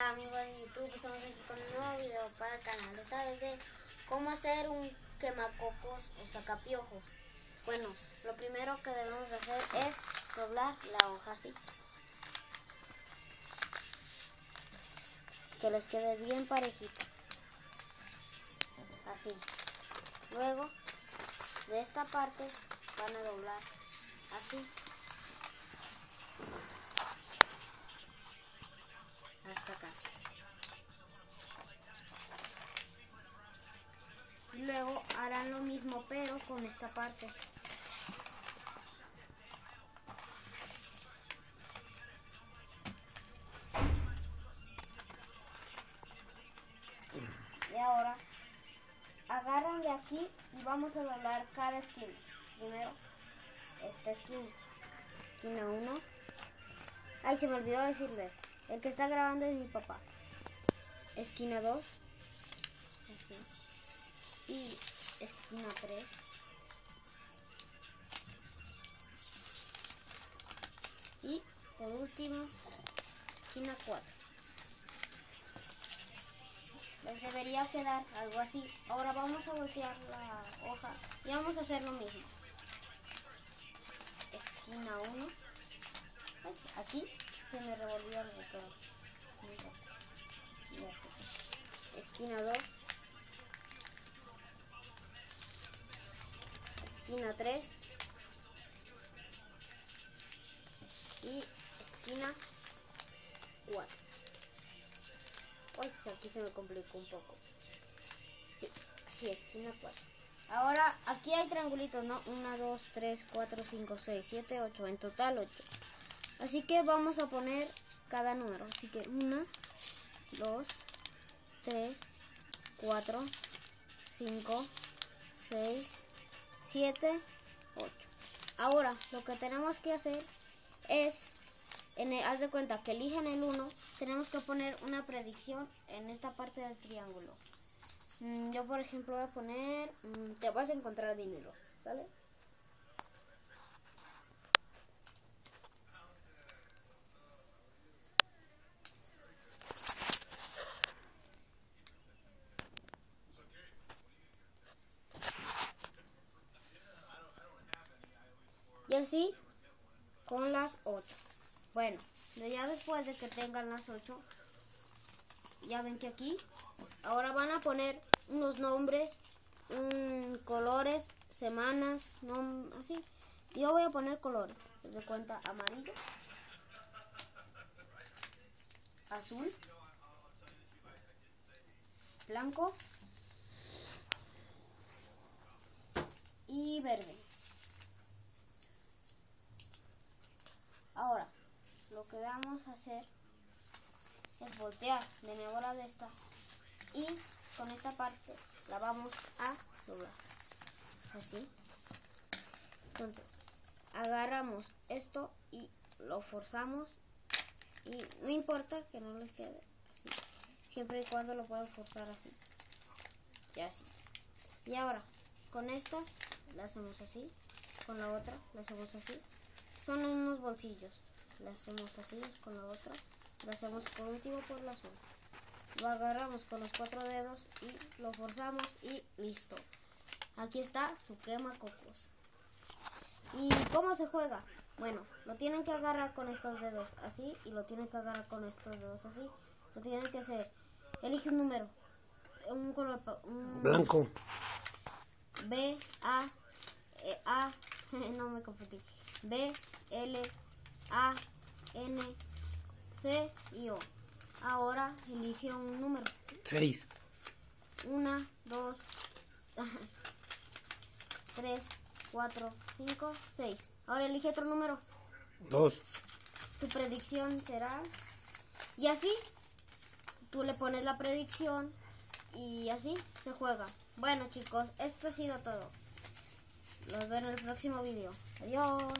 amigos de YouTube, estamos aquí con un nuevo video para el canal. Esta vez de cómo hacer un quemacocos o sacapiojos. Bueno, lo primero que debemos de hacer es doblar la hoja así. Que les quede bien parejita. Así. Luego, de esta parte van a doblar así. Luego harán lo mismo pero con esta parte. Y ahora agarran de aquí y vamos a doblar cada esquina. Primero esta esquina. Esquina 1. Ay, se me olvidó decirles. El que está grabando es mi papá. Esquina 2. Y esquina 3. Y por último, esquina 4. Les debería quedar algo así. Ahora vamos a voltear la hoja y vamos a hacer lo mismo. Esquina 1. Aquí se me revolvió el botón. Esquina 2. Esquina 3. Y esquina 4. Uy, aquí se me complicó un poco. Sí, así, esquina 4. Ahora, aquí hay triangulitos, ¿no? 1, 2, 3, 4, 5, 6, 7, 8. En total 8. Así que vamos a poner cada número. Así que 1, 2, 3, 4, 5, 6, 7, 8. Ahora lo que tenemos que hacer es, en haz de cuenta que eligen el 1, tenemos que poner una predicción en esta parte del triángulo. Mm, yo por ejemplo voy a poner, mm, te vas a encontrar dinero, ¿sale? Y así con las 8. Bueno, ya después de que tengan las 8, ya ven que aquí, ahora van a poner unos nombres, colores, semanas, así. Yo voy a poner colores, de cuenta amarillo, azul, blanco y verde. Ahora, lo que vamos a hacer es voltear de nuevo la de esta y con esta parte la vamos a doblar. Así. Entonces, agarramos esto y lo forzamos y no importa que no les quede así. Siempre y cuando lo puedo forzar así. Y así. Y ahora, con esta la hacemos así. Con la otra la hacemos así son unos bolsillos. Lo hacemos así con la otra. Lo hacemos por último por la azul. Lo agarramos con los cuatro dedos y lo forzamos y listo. Aquí está su quema cocos. ¿Y cómo se juega? Bueno, lo tienen que agarrar con estos dedos así y lo tienen que agarrar con estos dedos así. Lo tienen que hacer. Elige un número. Un color. Blanco. B, A, e, A. no me confundí. B, L, A, N, C y O. Ahora elige un número. 6. 1, 2, 3, 4, 5, 6. Ahora elige otro número. 2. Tu predicción será... Y así, tú le pones la predicción y así se juega. Bueno chicos, esto ha sido todo. Los veo en el próximo video. Adiós.